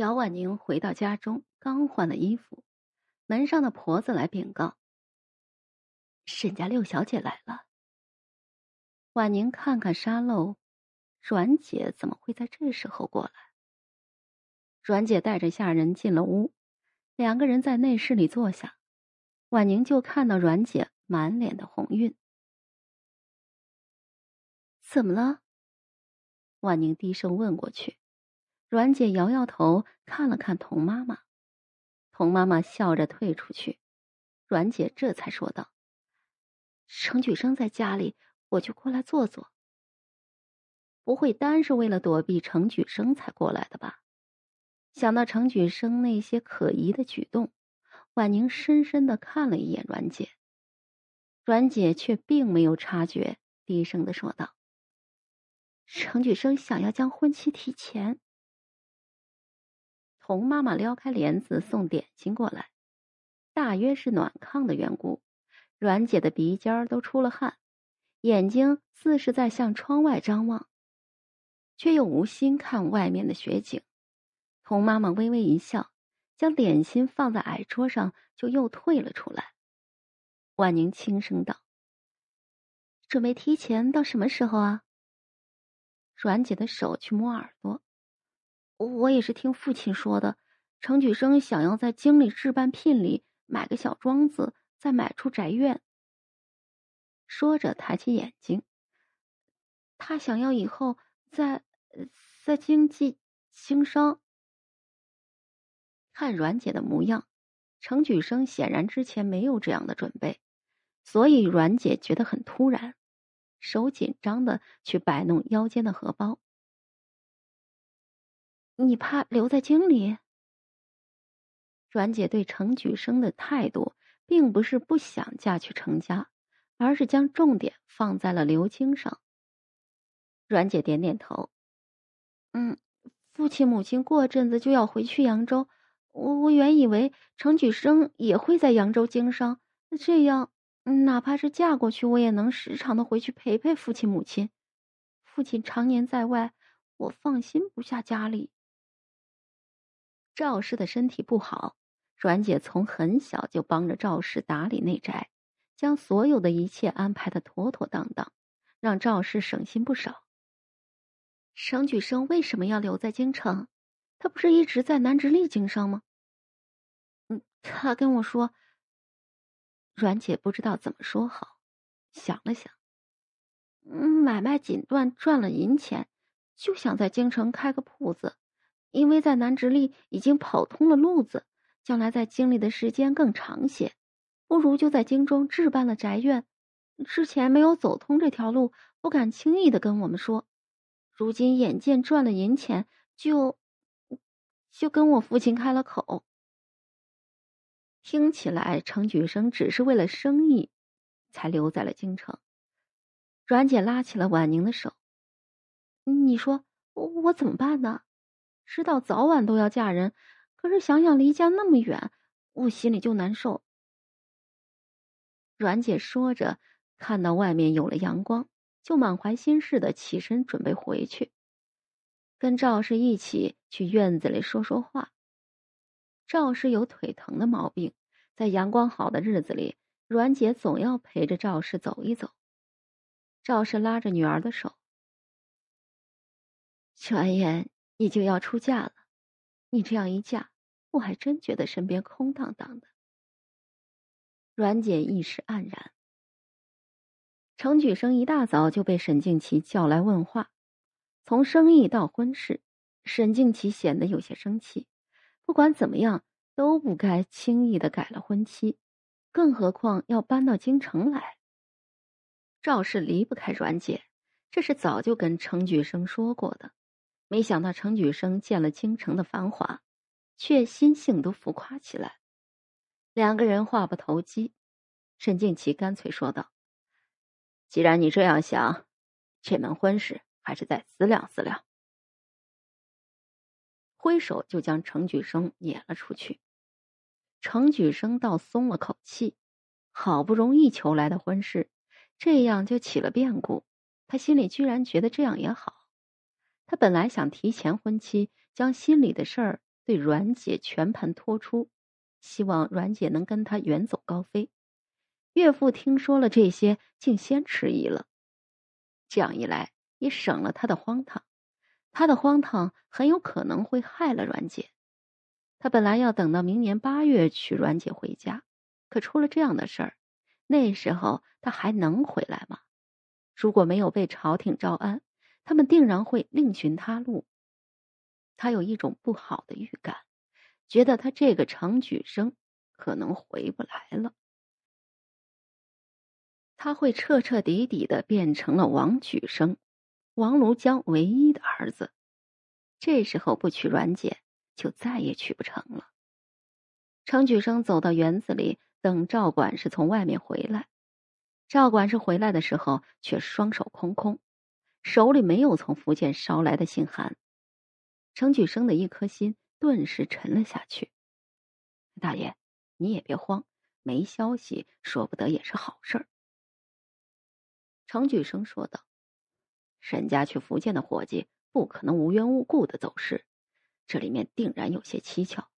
姚婉宁回到家中，刚换了衣服，门上的婆子来禀告：“沈家六小姐来了。”婉宁看看沙漏，阮姐怎么会在这时候过来？阮姐带着下人进了屋，两个人在内室里坐下，婉宁就看到阮姐满脸的红晕。怎么了？婉宁低声问过去。阮姐摇摇头，看了看童妈妈，童妈妈笑着退出去。阮姐这才说道：“程举生在家里，我就过来坐坐。不会单是为了躲避程举生才过来的吧？”想到程举生那些可疑的举动，婉宁深深的看了一眼阮姐。阮姐却并没有察觉，低声的说道：“程举生想要将婚期提前。”童妈妈撩开帘子送点心过来，大约是暖炕的缘故，阮姐的鼻尖儿都出了汗，眼睛似是在向窗外张望，却又无心看外面的雪景。童妈妈微微一笑，将点心放在矮桌上，就又退了出来。婉宁轻声道：“准备提前到什么时候啊？”阮姐的手去摸耳朵。我也是听父亲说的，程举生想要在京里置办聘礼，买个小庄子，再买处宅院。说着，抬起眼睛，他想要以后在在经济经商。看阮姐的模样，程举生显然之前没有这样的准备，所以阮姐觉得很突然，手紧张的去摆弄腰间的荷包。你怕留在京里？阮姐对程举生的态度，并不是不想嫁去程家，而是将重点放在了刘京上。阮姐点点头，嗯，父亲母亲过阵子就要回去扬州，我我原以为程举生也会在扬州经商，这样哪怕是嫁过去，我也能时常的回去陪陪父亲母亲。父亲常年在外，我放心不下家里。赵氏的身体不好，阮姐从很小就帮着赵氏打理内宅，将所有的一切安排的妥妥当当，让赵氏省心不少。程举生为什么要留在京城？他不是一直在南直隶经商吗？嗯，他跟我说。阮姐不知道怎么说好，想了想，嗯，买卖锦缎赚了银钱，就想在京城开个铺子。因为在南直隶已经跑通了路子，将来在京里的时间更长些，不如就在京中置办了宅院。之前没有走通这条路，不敢轻易的跟我们说。如今眼见赚了银钱，就就跟我父亲开了口。听起来程举生只是为了生意，才留在了京城。阮姐拉起了婉宁的手：“你说我我怎么办呢？”知道早晚都要嫁人，可是想想离家那么远，我心里就难受。阮姐说着，看到外面有了阳光，就满怀心事的起身准备回去，跟赵氏一起去院子里说说话。赵氏有腿疼的毛病，在阳光好的日子里，阮姐总要陪着赵氏走一走。赵氏拉着女儿的手，转眼。你就要出嫁了，你这样一嫁，我还真觉得身边空荡荡的。阮姐一时黯然。程举生一大早就被沈静琪叫来问话，从生意到婚事，沈静琪显得有些生气。不管怎么样，都不该轻易的改了婚期，更何况要搬到京城来。赵氏离不开阮姐，这是早就跟程举生说过的。没想到程举生见了京城的繁华，却心性都浮夸起来。两个人话不投机，沈静琪干脆说道：“既然你这样想，这门婚事还是再思量思量。”挥手就将程举生撵了出去。程举生倒松了口气，好不容易求来的婚事，这样就起了变故，他心里居然觉得这样也好。他本来想提前婚期，将心里的事儿对阮姐全盘托出，希望阮姐能跟他远走高飞。岳父听说了这些，竟先迟疑了。这样一来，也省了他的荒唐。他的荒唐很有可能会害了阮姐。他本来要等到明年八月娶阮姐回家，可出了这样的事儿，那时候他还能回来吗？如果没有被朝廷招安，他们定然会另寻他路。他有一种不好的预感，觉得他这个程举生可能回不来了。他会彻彻底底的变成了王举生，王庐江唯一的儿子。这时候不娶阮姐，就再也娶不成了。程举生走到园子里，等赵管事从外面回来。赵管事回来的时候，却双手空空，手里没有从福建捎来的信函。程举生的一颗心顿时沉了下去。大爷，你也别慌，没消息，说不得也是好事儿。程举生说道：“沈家去福建的伙计不可能无缘无故的走失，这里面定然有些蹊跷，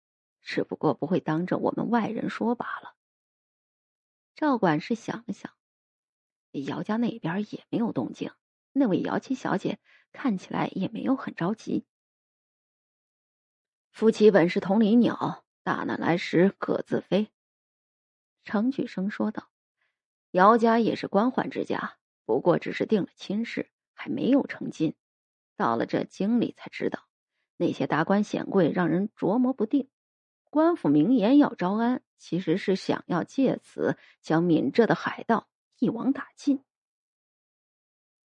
只不过不会当着我们外人说罢了。”赵管事想了想，姚家那边也没有动静，那位姚七小姐看起来也没有很着急。夫妻本是同林鸟，大难来时各自飞。程举生说道：“姚家也是官宦之家。”不过只是定了亲事，还没有成亲。到了这京里才知道，那些达官显贵让人琢磨不定。官府明言要招安，其实是想要借此将闽浙的海盗一网打尽。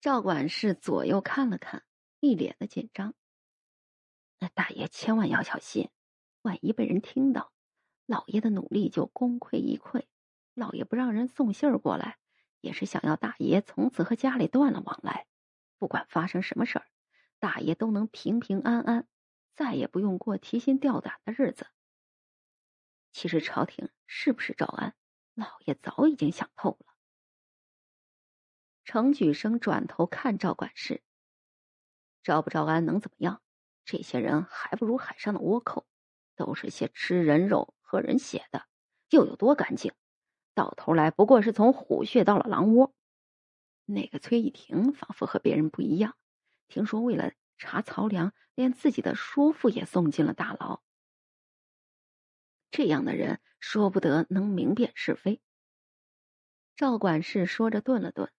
赵管事左右看了看，一脸的紧张。那大爷千万要小心，万一被人听到，老爷的努力就功亏一篑。老爷不让人送信儿过来。也是想要大爷从此和家里断了往来，不管发生什么事儿，大爷都能平平安安，再也不用过提心吊胆的日子。其实朝廷是不是招安，老爷早已经想透了。程举生转头看赵管事，招不招安能怎么样？这些人还不如海上的倭寇，都是些吃人肉、喝人血的，又有多干净？到头来不过是从虎穴到了狼窝。那个崔义庭仿佛和别人不一样，听说为了查曹良，连自己的叔父也送进了大牢。这样的人说不得能明辨是非。赵管事说着顿了顿，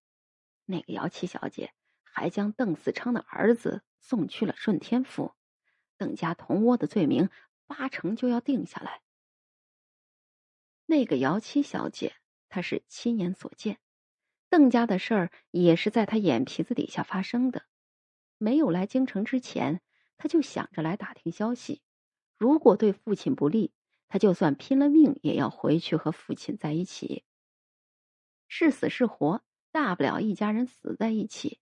那个姚七小姐还将邓四昌的儿子送去了顺天府，邓家同窝的罪名八成就要定下来。那个姚七小姐，她是亲眼所见，邓家的事儿也是在她眼皮子底下发生的。没有来京城之前，她就想着来打听消息。如果对父亲不利，她就算拼了命也要回去和父亲在一起。是死是活，大不了一家人死在一起。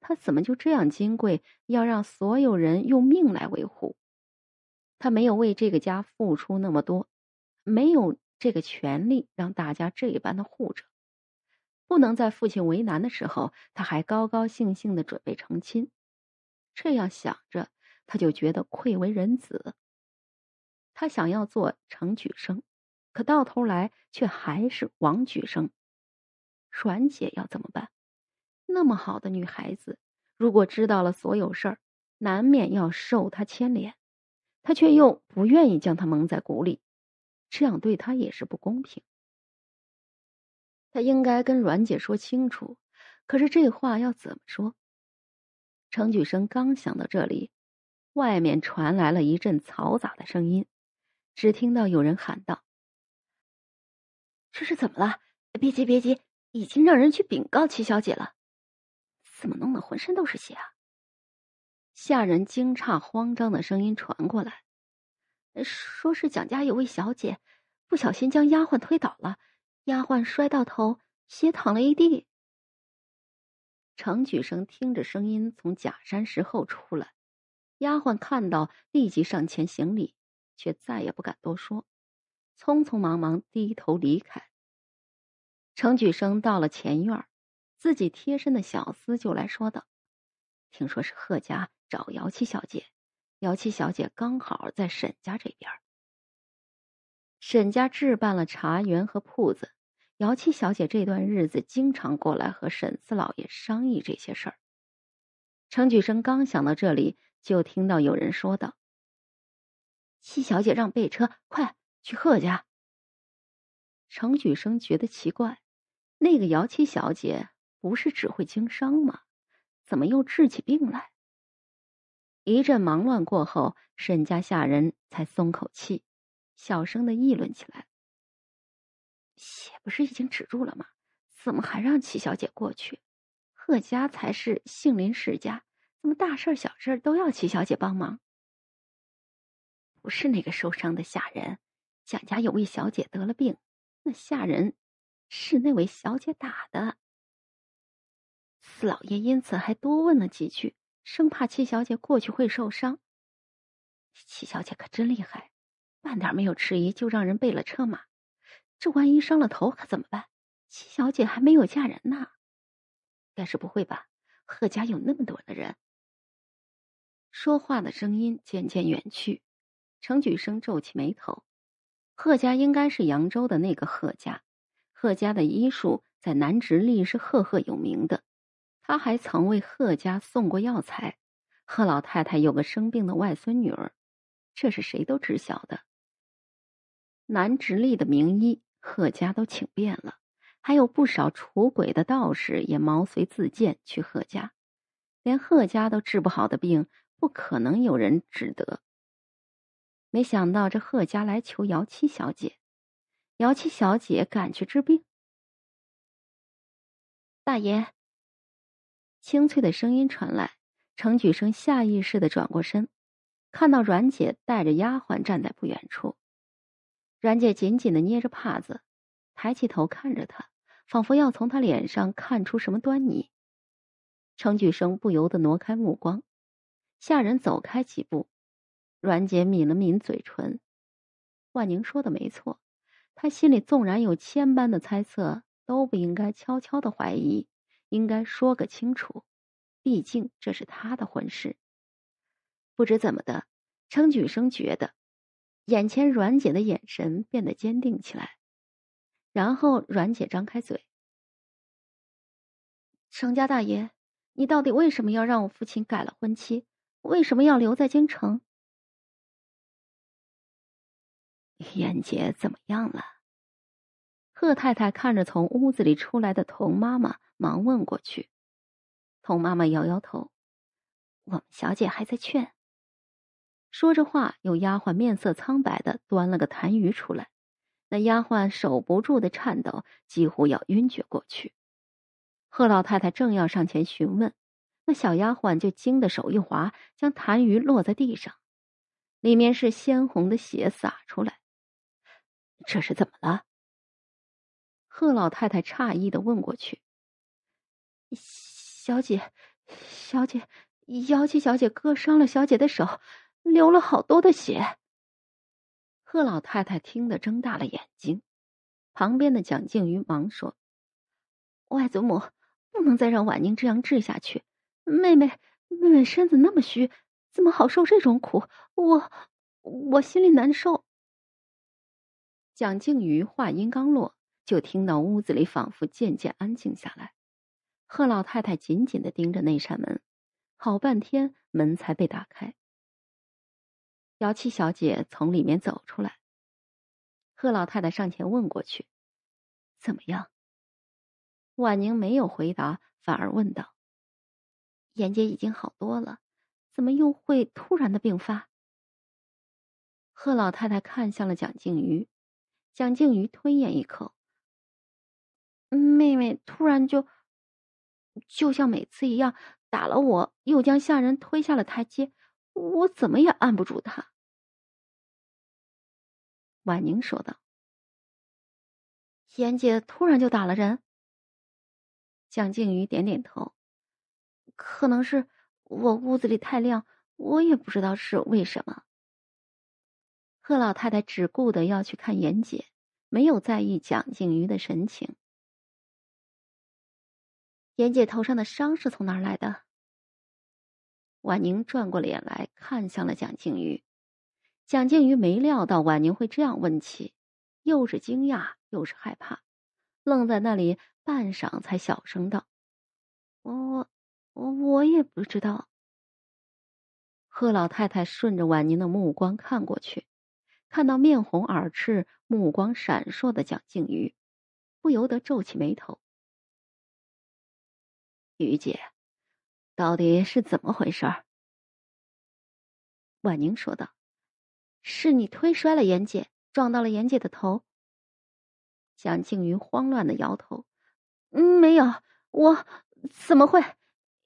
他怎么就这样金贵，要让所有人用命来维护？他没有为这个家付出那么多，没有。这个权利让大家这般的护着，不能在父亲为难的时候，他还高高兴兴的准备成亲。这样想着，他就觉得愧为人子。他想要做程举生，可到头来却还是王举生。阮姐要怎么办？那么好的女孩子，如果知道了所有事儿，难免要受他牵连。他却又不愿意将她蒙在鼓里。这样对他也是不公平。他应该跟阮姐说清楚，可是这话要怎么说？程举生刚想到这里，外面传来了一阵嘈杂的声音，只听到有人喊道：“这是怎么了？别急，别急，已经让人去禀告齐小姐了。怎么弄得浑身都是血啊？”下人惊诧、慌张的声音传过来。说是蒋家有位小姐，不小心将丫鬟推倒了，丫鬟摔到头，血淌了一地。程举生听着声音从假山石后出来，丫鬟看到立即上前行礼，却再也不敢多说，匆匆忙忙低头离开。程举生到了前院，自己贴身的小厮就来说道：“听说是贺家找姚七小姐。”姚七小姐刚好在沈家这边。沈家置办了茶园和铺子，姚七小姐这段日子经常过来和沈四老爷商议这些事儿。程举生刚想到这里，就听到有人说道：“七小姐让备车，快去贺家。”程举生觉得奇怪，那个姚七小姐不是只会经商吗？怎么又治起病来？一阵忙乱过后，沈家下人才松口气，小声的议论起来：“血不是已经止住了吗？怎么还让七小姐过去？贺家才是杏林世家，怎么大事小事都要七小姐帮忙？不是那个受伤的下人，蒋家有位小姐得了病，那下人是那位小姐打的。四老爷因此还多问了几句。”生怕七小姐过去会受伤。七小姐可真厉害，半点没有迟疑就让人备了车马。这万一伤了头可怎么办？七小姐还没有嫁人呢。但是不会吧？贺家有那么多的人。说话的声音渐渐远去，程举生皱起眉头。贺家应该是扬州的那个贺家，贺家的医术在南直隶是赫赫有名的。他还曾为贺家送过药材。贺老太太有个生病的外孙女儿，这是谁都知晓的。南直隶的名医，贺家都请遍了，还有不少除鬼的道士也毛遂自荐去贺家。连贺家都治不好的病，不可能有人治得。没想到这贺家来求姚七小姐，姚七小姐赶去治病。大爷。清脆的声音传来，程举生下意识的转过身，看到阮姐带着丫鬟站在不远处。阮姐紧紧的捏着帕子，抬起头看着他，仿佛要从他脸上看出什么端倪。程举生不由得挪开目光，下人走开几步，阮姐抿了抿嘴唇。万宁说的没错，他心里纵然有千般的猜测，都不应该悄悄的怀疑。应该说个清楚，毕竟这是他的婚事。不知怎么的，程举生觉得眼前阮姐的眼神变得坚定起来。然后阮姐张开嘴：“程家大爷，你到底为什么要让我父亲改了婚期？为什么要留在京城？”燕姐怎么样了？贺太太看着从屋子里出来的童妈妈。忙问过去，童妈妈摇摇头：“我们小姐还在劝。”说着话，有丫鬟面色苍白的端了个痰盂出来，那丫鬟手不住的颤抖，几乎要晕厥过去。贺老太太正要上前询问，那小丫鬟就惊得手一滑，将痰盂落在地上，里面是鲜红的血洒出来。这是怎么了？贺老太太诧异的问过去。小姐，小姐，姚七小姐割伤了小姐的手，流了好多的血。贺老太太听得睁大了眼睛，旁边的蒋静瑜忙说：“外祖母，不能再让婉宁这样治下去。妹妹，妹妹身子那么虚，怎么好受这种苦？我，我心里难受。”蒋静瑜话音刚落，就听到屋子里仿佛渐渐安静下来。贺老太太紧紧的盯着那扇门，好半天门才被打开。姚七小姐从里面走出来，贺老太太上前问过去：“怎么样？”婉宁没有回答，反而问道：“严姐已经好多了，怎么又会突然的病发？”贺老太太看向了蒋静瑜，蒋静瑜吞咽一口：“妹妹突然就……”就像每次一样，打了我，又将下人推下了台阶，我怎么也按不住他。婉宁说道：“严姐突然就打了人。”蒋静瑜点点头：“可能是我屋子里太亮，我也不知道是为什么。”贺老太太只顾得要去看严姐，没有在意蒋静瑜的神情。严姐头上的伤是从哪儿来的？婉宁转过脸来看向了蒋静瑜。蒋静瑜没料到婉宁会这样问起，又是惊讶又是害怕，愣在那里半晌，才小声道：“我我我也不知道。”贺老太太顺着婉宁的目光看过去，看到面红耳赤、目光闪烁的蒋静瑜，不由得皱起眉头。于姐，到底是怎么回事？婉宁说道：“是你推摔了严姐，撞到了严姐的头。”蒋静瑜慌乱的摇头：“嗯，没有，我怎么会？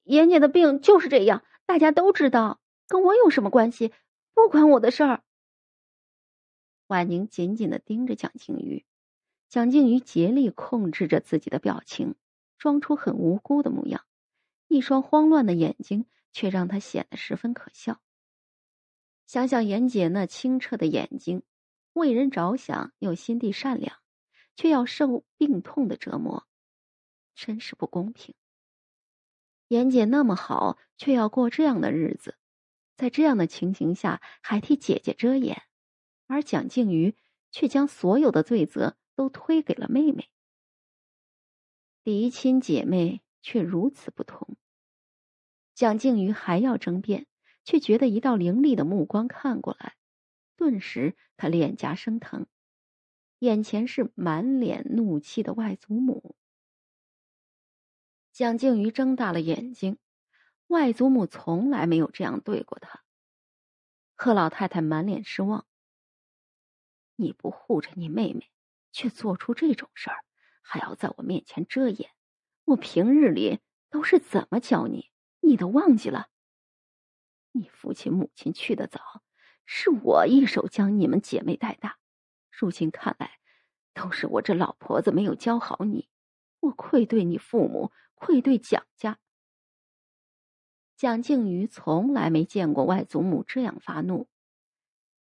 严姐的病就是这样，大家都知道。”跟我有什么关系？不关我的事儿。婉宁紧紧的盯着蒋静瑜，蒋静瑜竭力控制着自己的表情，装出很无辜的模样，一双慌乱的眼睛却让他显得十分可笑。想想严姐那清澈的眼睛，为人着想又心地善良，却要受病痛的折磨，真是不公平。严姐那么好，却要过这样的日子。在这样的情形下，还替姐姐遮掩，而蒋静瑜却将所有的罪责都推给了妹妹。嫡亲姐妹却如此不同。蒋静瑜还要争辩，却觉得一道凌厉的目光看过来，顿时他脸颊生疼，眼前是满脸怒气的外祖母。蒋静瑜睁大了眼睛。外祖母从来没有这样对过他。贺老太太满脸失望。你不护着你妹妹，却做出这种事儿，还要在我面前遮掩。我平日里都是怎么教你，你都忘记了。你父亲母亲去的早，是我一手将你们姐妹带大。如今看来，都是我这老婆子没有教好你。我愧对你父母，愧对蒋家。蒋静瑜从来没见过外祖母这样发怒，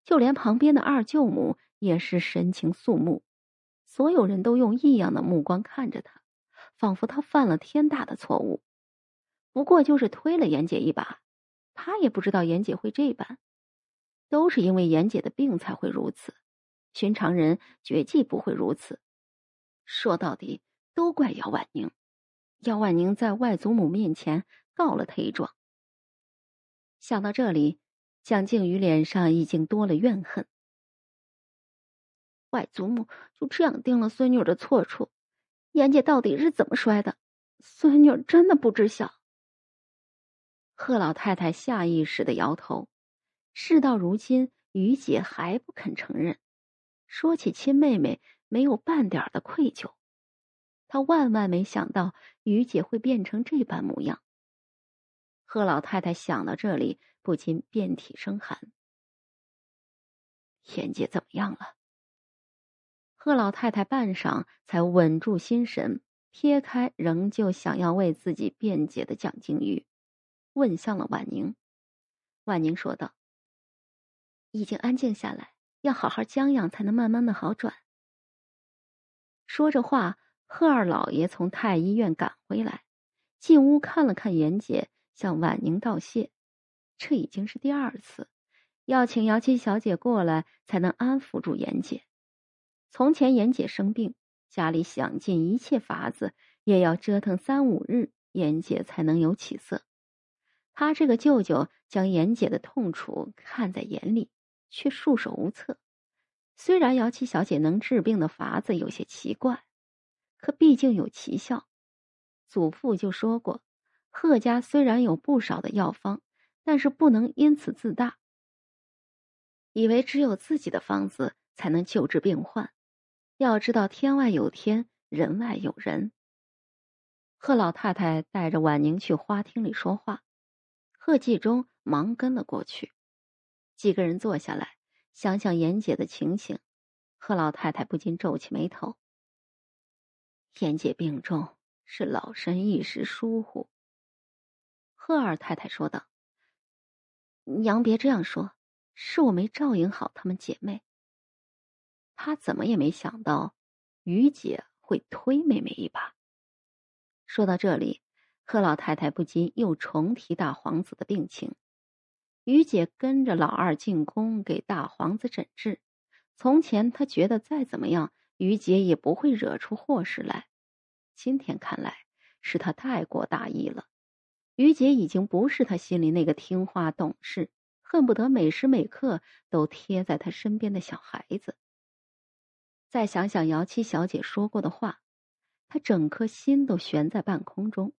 就连旁边的二舅母也是神情肃穆，所有人都用异样的目光看着他，仿佛他犯了天大的错误。不过就是推了严姐一把，他也不知道严姐会这般，都是因为严姐的病才会如此，寻常人绝技不会如此。说到底，都怪姚婉宁，姚婉宁在外祖母面前告了他一状。想到这里，蒋静瑜脸上已经多了怨恨。外祖母就这样定了孙女的错处，严姐到底是怎么摔的？孙女真的不知晓。贺老太太下意识的摇头。事到如今，于姐还不肯承认，说起亲妹妹，没有半点的愧疚。她万万没想到于姐会变成这般模样。贺老太太想到这里，不禁遍体生寒。严姐怎么样了？贺老太太半晌才稳住心神，撇开仍旧想要为自己辩解的蒋静玉，问向了婉宁。婉宁说道：“已经安静下来，要好好将养，才能慢慢的好转。”说着话，贺二老爷从太医院赶回来，进屋看了看严姐。向婉宁道谢，这已经是第二次，要请姚七小姐过来才能安抚住严姐。从前严姐生病，家里想尽一切法子，也要折腾三五日，严姐才能有起色。他这个舅舅将严姐的痛楚看在眼里，却束手无策。虽然姚七小姐能治病的法子有些奇怪，可毕竟有奇效。祖父就说过。贺家虽然有不少的药方，但是不能因此自大，以为只有自己的方子才能救治病患。要知道天外有天，人外有人。贺老太太带着婉宁去花厅里说话，贺继忠忙跟了过去。几个人坐下来，想想严姐的情形，贺老太太不禁皱起眉头。严姐病重，是老身一时疏忽。贺二太太说道：“娘，别这样说，是我没照应好她们姐妹。”他怎么也没想到，于姐会推妹妹一把。说到这里，贺老太太不禁又重提大皇子的病情。于姐跟着老二进宫给大皇子诊治。从前他觉得再怎么样，于姐也不会惹出祸事来。今天看来，是他太过大意了。于姐已经不是他心里那个听话懂事、恨不得每时每刻都贴在他身边的小孩子。再想想姚七小姐说过的话，他整颗心都悬在半空中。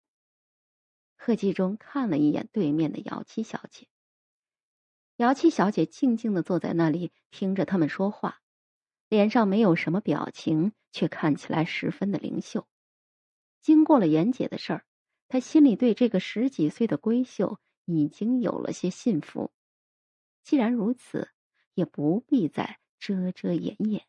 贺继忠看了一眼对面的姚七小姐。姚七小姐静静的坐在那里，听着他们说话，脸上没有什么表情，却看起来十分的灵秀。经过了妍姐的事儿，她心里对这个十几岁的闺秀已经有了些信服。既然如此，也不必再遮遮掩掩。